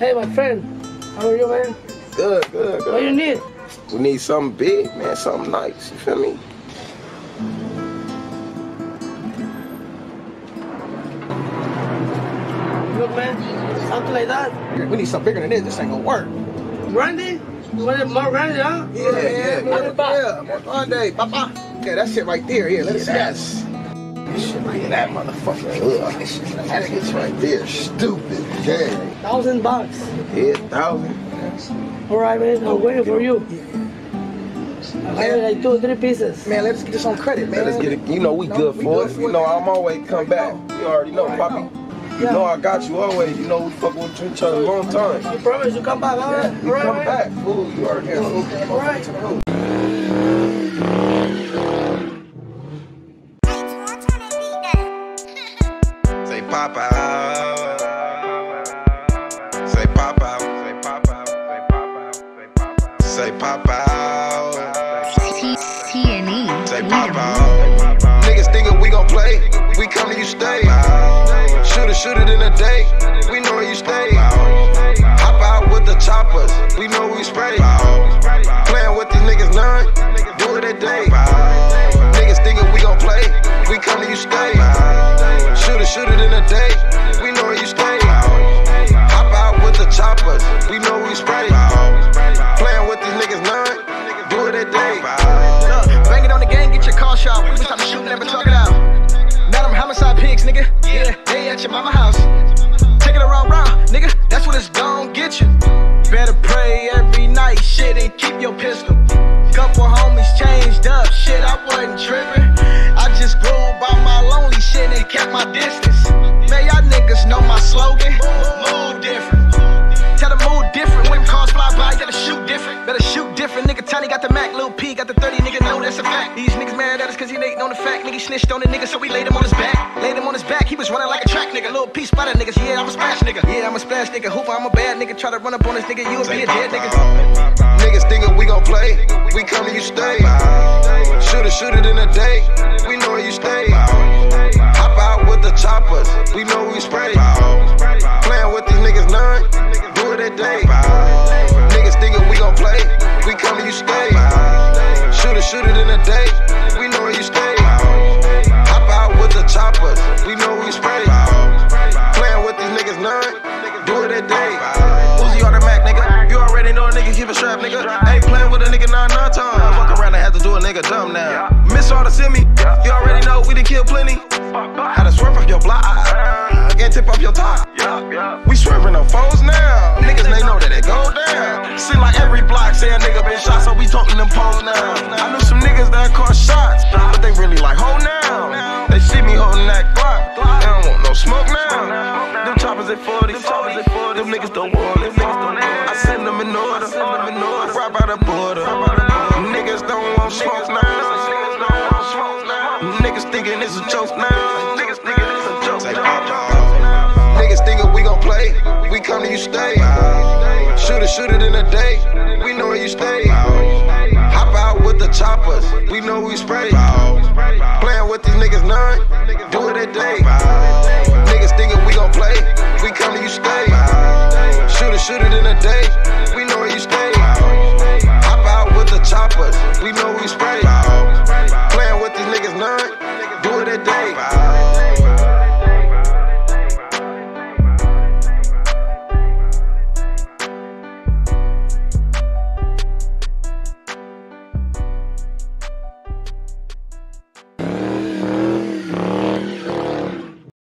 Hey, my friend. How are you, man? Good, good, good. What you need? We need something big, man, something nice. You feel me? Look, man. Something like that. We need something bigger than this. This ain't gonna work. Randy? You want it more Randy, huh? Yeah, yeah, yeah. Monday, yeah. Monday, papa. Yeah, that shit right there. Yeah, let us see that. Yes. Shit, look that motherfucker. Ugh. That shit's right there. Stupid. Yeah. Thousand bucks. Yeah, thousand. All right, man. I'm waiting for you. I have like two, three pieces. Man, let us get this on credit, man. Let us get it. You know we good we for good it. You know I'm always come back. You already know, Poppy. You Yeah. know I got you always. You know we fuck with each other a long time. I promise you come back, all right? You All right, come man? back, fool. You already know. All right. Pop out. Say pop out. Say pop out. Say pop out. Say pop out. Say pop out. Say pop out. Niggas thinking we gon' play. We come to you stay. Shoot it, shoot it in a day. We know you stay. Hop out with the choppers. We know we spray. Shit, and keep your pistol. Couple homies changed up, shit, I wasn't tripping. I just grew by my lonely shit and kept my distance. Man, y'all niggas know my slogan. Move different. Tell the mood different. When cars fly by, gotta shoot different. Better shoot different. Nigga Tiny got the Mac, Lil P got the 30. Nigga know that's a fact. These niggas mad at us cause he ain't on the fact. Nigga snitched on the nigga, so we laid him on his back. Laid him on his back, he was running like a track nigga. Lil P spotted niggas, yeah, I'm a splash nigga. Yeah, I'm a splash nigga. Hooper, I'm a bad nigga. Try to run up on this nigga, you'll be a dead nigga. Gon' play, we come to you stay. Shoot it, shoot it in a day, we know you stay. Hop out with the choppers, we know we spray. Playing with these niggas none, do it a day. Niggas thinking we gon' play, we come to you stay. Shoot it, shoot it in a day, nigga dumb now. Miss all the send me. You already know we done kill plenty. Had to swerve off your block. I Can't tip off your top. We swerving on foes now. Niggas they know that it go down. Seem like every block say a nigga been shot, so we talking them poles now. I knew some niggas that caught shots, but they really like hold now. They see me holding that Glock. They don't want no smoke now. Them choppers at 40, them niggas don't want it. I send them in order, right by the border. Niggas thinking it's a joke now. Niggas thinking a joke now. Niggas thinking we gon' play. We come to you stay. Shoot it, shoot it in a day. We know where you stay. Hop out with the choppers. We know we spray. Playing with these niggas none. Do it a day. Niggas thinking we gon' play. We come to you stay. Shoot it, shoot it in a day.